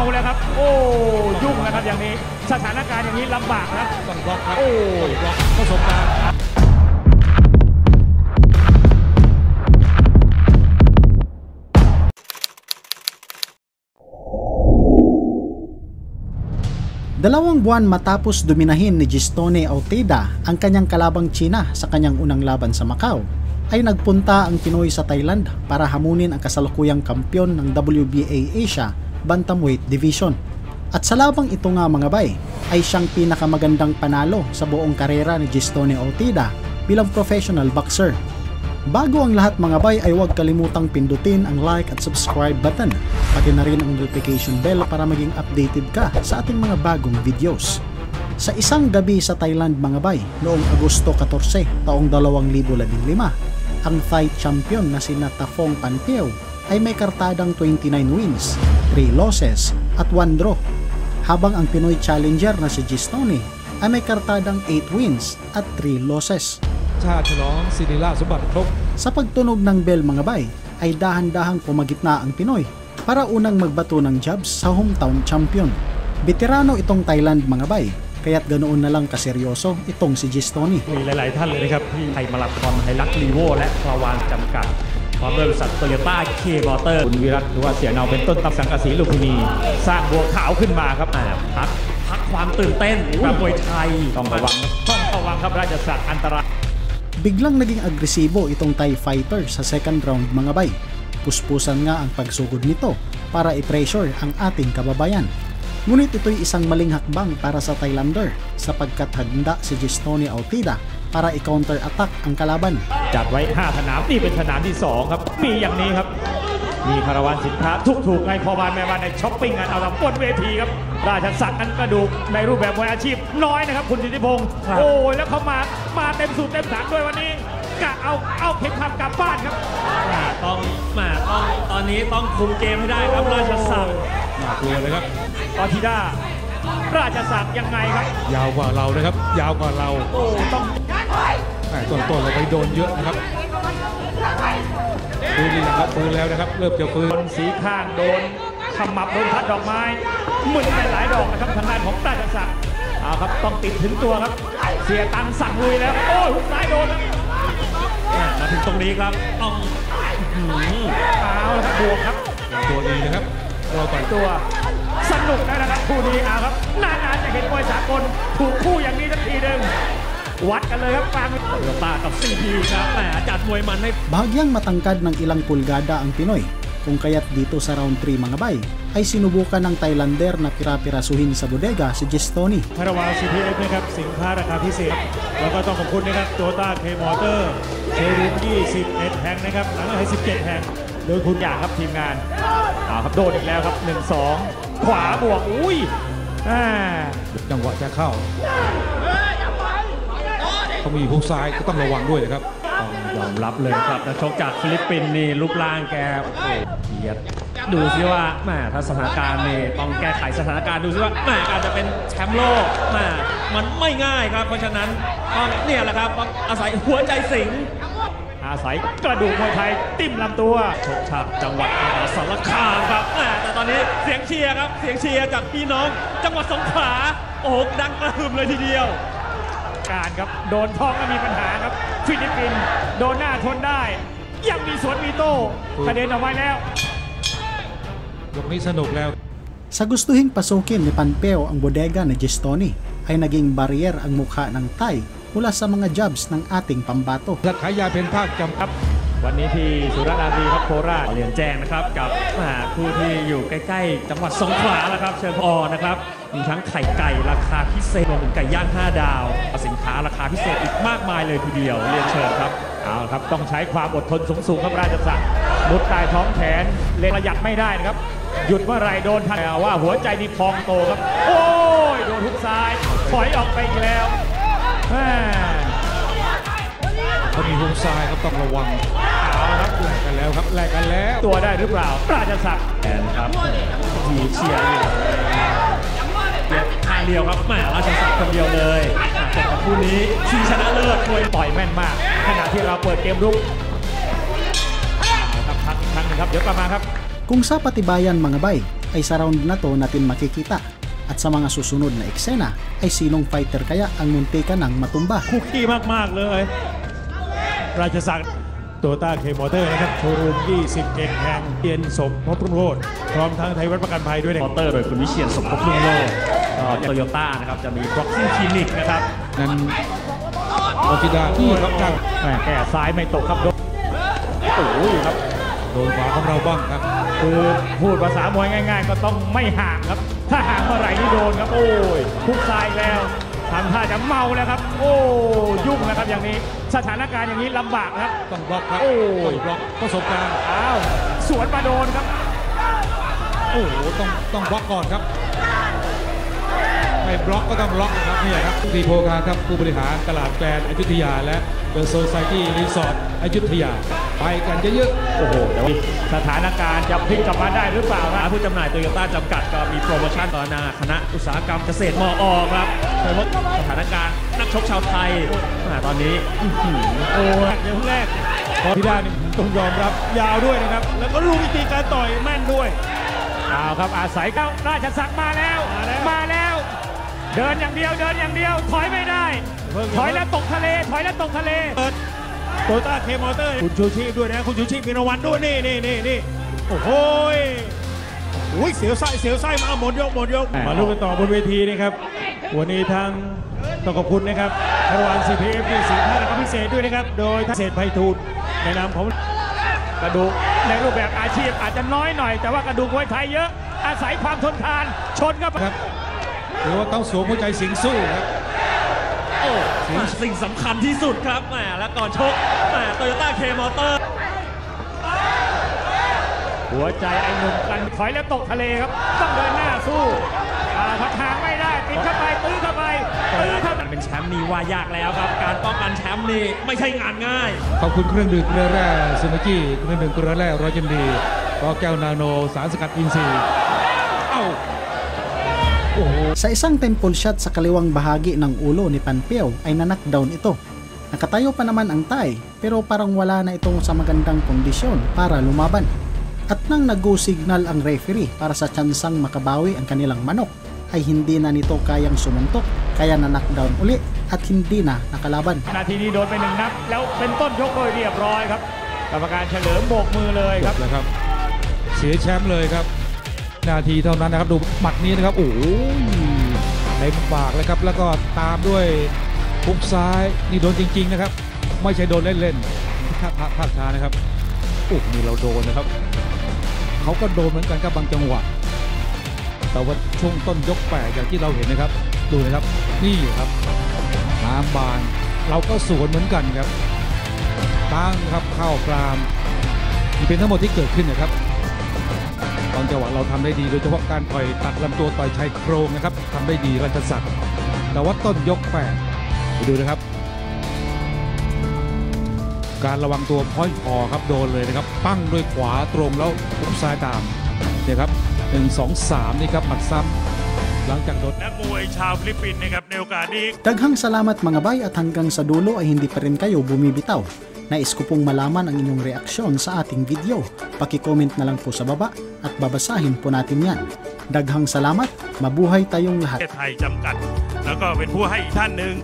เอาแล้วครับ โอ้ยุ่งแล้วครับอย่างนี้ สถานการณ์อย่างนี้ลำบากครับ ต้องบล็อกครับ โอ้ บล็อกประสบการณ์ Dalawang buwan matapos dominahin ni Gistone Auteda ang kanyang kalabang China sa kanyang unang laban sa Macau, ay nagpunta ang Pinoy sa Thailand para hamunin ang kasalukuyang kampyon ng WBA Asia Bantamweight Division. At sa labang ito nga mga bay, ay siyang pinakamagandang panalo sa buong karera ni Gistone Auteda bilang professional boxer. Bago ang lahat mga bay ay huwag kalimutang pindutin ang like at subscribe button, pati na rin ang notification bell para maging updated ka sa ating mga bagong videos. Sa isang gabi sa Thailand mga bay, noong Agosto 14 taong 2015, ang Thai champion na si Natafong Panpeo ay may kartadang 29 wins, 3 losses at 1 draw. Habang ang Pinoy challenger na si Gistone ay may kartadang 8 wins at 3 losses. Sa pagtunog ng bell mga bay, ay dahan-dahang pumagitna ang Pinoy para unang magbato ng jobs sa hometown champion. Veterano itong Thailand mga bay, kaya't ganoon na lang kaseryoso itong si Gistoni. May halaman, ลาย ๆ ท่านเลยนะครับ ที่ไทยมาราธอนไฮลักลีโวและพลาวานจำกัดพร้อมด้วยบริษัทโตโยต้าเคมอเตอร์คุณวิรัตหรือว่าเสียเนาเป็นต้นตับสังกะสีลูกพินี สร้างบัวขาวขึ้นมาครับอ่าพักพักความตื่นเต้นกับมวยไทยต้องระวังต้องระวังครับราชสักดิ์อันตราย Biglang naging agresibo itong Thai fighter sa second round mga bay. Puspusan nga ang pagsugod nito para i-pressure ang ating kababayan. Ngunit ito'y isang maling hakbang para sa Thailander sapagkat handa si Gistone Autida para i-counter attack ang kalaban. จัดไว้ 5 สนาม นี่เป็นสนามที่ 2 ครับ มีอย่างนี้ครับ มีคาราวานสินค้าทุกถูกๆในพอบานแม่บ้านในช้อปปิ้งกันเอาละบนเวทีครับ ราชสักดิ์อันกระดูกในรูปแบบมวยอาชีพน้อยนะครับ คุณสิทธิพงศ์โอ้ยแล้วเขามามาเต็มสูตรเต็มถังด้วยวันนี้กะเอาเอาเข็มขัดกลับบ้านครับอ่าต้องมาต้องตอนนี้ต้องคุมเกมให้ได้ครับราชสักดิ์น่ากลัวเลยครับตอนทีด้าราชสักดิ์ยังไงครับ ยาวกว่าเรานะครับ ยาวกว่าเรา โอ้ ต้อง แหม่ต้นๆเราไปโดนเยอะนะครับฟื้นหรือยังครับฟื้นแล้วนะครับ เริ่มจะฟื้คนนสีข้างโดนขมับโดนทัดดอกไม้หมึนไปหลายดอกนะครับทางด้านของราชสักดิ์เอาครับต้องติดถึงตัวครับ เสียตังค์สั่งลุยแล้วโอ้ยหุกซ้ายโดนครับอ่ามาถึงตรงนี้ครับต้องอื้อหือเอาละครับบวกครับตัวดีนะครับเราต่อยตัวสนุกแล้วนะครับคู่นี้เอาครับนานๆจะเห็นมวยสากลถูกคู่อย่างนี้สักทีหนึ่ง วัดกันเลยครับกลางโตโยต้ากับซีพีครับแหมจัดมวยมันให้ Bahagyang matangkad ng ilang pulgada ang Pinoy, kung kaya't dito sa round 3 mga bay, ay sinubukan ng Thailander na pira-pirasuhin sa bodega si Gistone. คาราวา CPF นะครับสินค้าราคาพิเศษ แล้วก็ต้องขอบคุณนะครับโตต้าเคมอเตอร์เชรูม21แห่งนะครับหลังให้ 17 แห่งโดยคุณอยากครับทีมงานเอาครับโดนอีกแล้วครับ 1-2 ขวาบวก อุ้ยอ่าจังหวะจะเข้า เขามีฮุกซ้ายก็ต้องระวังด้วยนะครับต้องยอมรับเลยครับนักชกจากฟิลิปปินส์นี่รูปร่างแกโอ้โหเบียดดูซิว่าแหมถ้าสถานการณ์นี่ต้องแก้ไขสถานการณ์ดูซิว่าแหมการจะเป็นแชมป์โลกแหมมันไม่ง่ายครับ เพราะฉะนั้นต้องเนี่ยแหละครับต้องอาศัยหัวใจสิงห์อาศัยกระดูกมวยไทยติ้มลำตัวชกชับจังหวัดมหาสารคามครับแหมแต่ตอนนี้เสียงเชียร์ครับ เสียงเชียร์จากพี่น้อง จังหวัดสงขลาโอ้ดังกระหึ่มเลยทีเดียว การครับ โดนท้องก็มีปัญหาครับ ฟิลิปปินส์โดนหน้าทนได้ ยังมีสวนมีโต้กระเด็นออกไปแล้วยกนี้สนุกแล้ว Sa gustuhing pasukin ni Panpeo ang bodega ni Gistone, ay naging barrier ang mukha ng Thai mula sa mga jabs ng ating pambato. รัฐขายาเป็นภาคจำครับ วันนี้ที่สุราษฎร์ธานีครับโคราชเรียนแจ้งนะครับ กับผู้ที่อยู่ใกล้ๆ จังหวัดสงขลาแล้วครับ เชิญพอนะครับ มีทั้งไข่ไก่ราคาพิเศษรวมถึงไก่ย่าง 5 ดาว สินค้าราคาพิเศษอีกมากมายเลยทีเดียวเรียนเชิญครับเอาละครับต้องใช้ความอดทนสูงๆครับราชสักมุดใต้ท้องแขนเล็งระหยัดไม่ได้นะครับ หยุดเมื่อไรโดนทันแต่ว่าหัวใจนี่พองโตครับ โอ้ยโดนทุกซ้ายถอยออกไปอีกแล้ว แม่เขามีฮุกซ้ายก็ต้องระวังเอาละครับแลกกันแล้วครับแลกกันแล้วตัวได้หรือเปล่าราชสักดิ์แอนครับทีเชียร์อยู่เดียวทางเดียวครับแหมราชสักดิ์คนเดียวเลยอะเจอกับคู่นี้ชิงชนะเลิศมวยต่อยแม่นมาก ขณะที่เราเปิดเกมรุกเอาละครับพักอีกครั้งหนึงครับเดี๋ยวกลับมาครับ Kung sa patibayan mga bay, ay sa round na to natin makikita. At sa mga susunod na eksena ay sinong fighter kaya ang muntika ng matumba. คุกกี้มาก ๆ เลย ราชสักดิ์โตต้าเคมอเตอร์นะครับโชว์รูม21แห่งเทียนสมพบรุ่งโรจน์พร้อมทั้งไทยวัฒน์ประกันภัยด้วยนะมอเตอร์โดยคุณวิเชียนสมภพลุงโลดก็โตโยต้านะครับจะมีบ็อกซิ่งคลินิกนะครับนั้นโอชิดาที่รับจ้างแหม่แก่ซ้ายไม่ตกครับโดนโอ้โหครับโดนขวาของเราบ้างครับคือพูดภาษามวยง่าย ๆ ก็ต้องไม่ห่างครับ ถ้าห่างเมื่อไหร่นี่โดนครับ โอ้ยคุกซ้ายอีกแล้วทำท่าจะเมาแล้วครับ โอ้ยุ่งนะครับอย่างนี้ สถานการณ์อย่างนี้ลำบากครับ ต้องบล็อกครับโอ้ยต้องบล็อกประสบการณ์อ้าวสวนมาโดนครับ โอ้โหต้องต้องบล็อกก่อนครับ ไม่บล็อกก็ต้องล็อกนะครับเนี่ยครับดีโพกาครับผู้บริหารตลาดแกรนด์อยุธยา และเดอะโซซายตี้รีสอร์ทอยุธยา ไปกันเยอะโอ้โหแต่ว่าสถานการณ์จะพลิกกลับมาได้หรือเปล่าคร้ารันบผู้จำหน่ายโตโยต้าจำกัดก็มีโปรโมชั่นต่อหนาคณะอุตสาหกรรมเกษตรมออครับโดยเฉพาะสถานการณ์นักชกชาวไทยอ่าตอนนี้อื้อหือโอ้ยเดี๋ยวแรกพอพิดานี่ต้องยอมรับยาวด้วยนะครับ แล้วก็รู้วิธีการต่อยแม่นด้วยเอาครับอาศัยเข้าราชสักดิ์มาแล้ว มาแล้ว เดินอย่างเดียวเดินอย่างเดียวถอยไม่ได้ ถอยแล้วตกทะเล ถอยแล้วตกทะเลโตต้าเคมอเตอร์คุณชูชีพด้วยนะคุณชูชีพมีรางวัลด้วยนี่นี่นี่นี่โอ้โหยอุ้ยเสียวไส้เสียวไส้มาหมดยกหมดยกมาลุ้นกันต่อบนเวทีนะครับวันนี้ทางต้องขอบคุณนะครับรางวัล CPF ที่สินค้าและก็พิเศษด้วยนะครับ โดยท่านเศรษฐ์ไพฑูรย์ในนามของกระดูกในรูปแบบอาชีพอาจจะน้อยหน่อย แต่ว่ากระดูกมวยไทยเยอะอาศัยความทนทานชนครับๆครับ หรือว่าต้องสวมหัวใจสิงสู้ครับ โอ้สิ่งสำคัญที่สุดครับแหมแล้วก่อนชกแหมโตโยต้าเคมอเตอร์หัวใจไอ้หนุ่มกันถอยแล้วตกทะเลครับ ต้องเดินหน้าสู้อ่าพักทางไม่ได้ติดเข้าไปตื้อเข้าไปตื้อเข้าไปการเป็นแชมป์นี่ว่ายากแล้วครับ การป้องกันแชมป์นี่ไม่ใช่งานง่าย ขอบคุณเครื่องดื่มเกลือแร่ซูมาจิเครื่องดื่มเกลือแร่ร้อยเจนดีก็แก้วนาโนสารสกัดอินทรีย์เอ้าโอ้โห Sa isang temple shot sa kaliwang bahagi ng ulo ni Panpeo ay nanakdown ito. Nakatayo pa naman ang Thai pero parang wala na itong sa magandang kondisyon para lumaban. At nang nag-go signal ang referee para sa tsansang makabawi ang kanilang manok ay hindi na nito kayang sumuntok kaya na-knockdown uli at hindi na nakalaban. นาทีนี้โดนไปหนึ่งนับ แล้วเป็นต้นยกโดยเรียบร้อยครับ กรรมการเฉลิมโบกมือเลย จ ครับ บแล้วครับ เสียแชมป์เลยครับ นาทีเท่านั้นนะครับดูหมัดนี้นะครับโอ้โหเต็มปากเลยครับแล้วก็ตามด้วยพุกซ้ายนี่โดนจริง ๆนะครับ ไม่ใช่โดนเล่นๆภาพภาพภาพช้านะครับโอ้นี่เราโดนนะครับเขาก็โดนเหมือนกันครับบางจังหวะแต่ว่าช่วงต้นยกแปดอย่างที่เราเห็นนะครับ ดูนะครับนี่ครับน้ำบานเราก็สวนเหมือนกันครับตั้งครับเข้ากรามนี่เป็นทั้งหมดที่เกิดขึ้นนะครับ อนจังหวะเราทำได้ดีโดยเฉพาะการต่อยตัดลำตัวต่อยชายโครงนะครับทำได้ดีรัชศักดิ์แต่ว่าต้นยกแปดไปดูนะครับ การระวังตัวพ้อยคอครับโดนเลยนะครับ ปั้งด้วยขวาตรงแล้วฮุกซ้ายตามเนี่ยครับหนึ่งสองสามนี่ครับหมัดซ้ำหลังจากโดนนักมวยชาวฟิลิปปินส์นะครับในโอกาสนี้ Daghang salamat mga bay at hanggang sa dulo ay hindi pa rin kayo bumibitaw. Nais ko pong malaman ang inyong reaksyon sa ating video. Paki-comment na lang po sa baba at babasahin po natin yan. Daghang salamat, mabuhay tayong lahat. ประเทศไทยจำกัด แล้วก็เป็นผู้ให้อีกท่านหนึ่ง